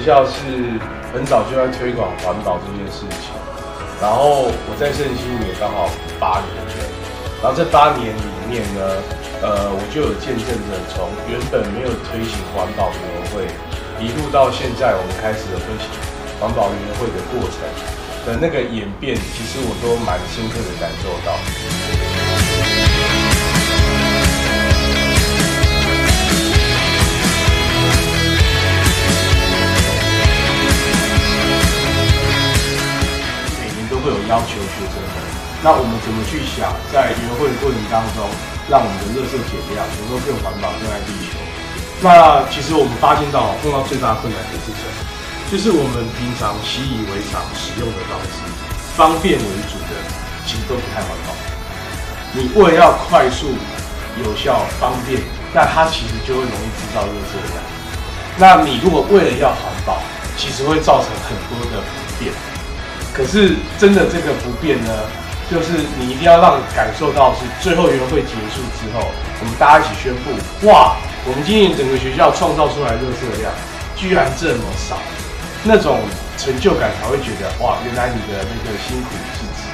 学校是很早就在推广环保这件事情，然后我在圣心也刚好八年了，然后这八年里面呢，呃，我就有见证着从原本没有推行环保委员会，一路到现在我们开始了推行环保委员会的过程的那个演变，其实我都蛮深刻的感受到。要求学生们，那我们怎么去想，在约会的过程当中，让我们的垃圾减量，能够更环保、更爱地球？那其实我们发现到碰到最大的困难的是什么？就是我们平常习以为常使用的方式，方便为主的，其实都不太环保。你为了要快速、有效、方便，那它其实就会容易制造垃圾量。那你如果为了要环保，其实会造成很多的不便。可是真的这个不变呢，就是你一定要让感受到是最后园会结束之后，我们大家一起宣布，哇，我们今年整个学校创造出来热热量居然这么少，那种成就感才会觉得哇，原来你的那个辛苦是值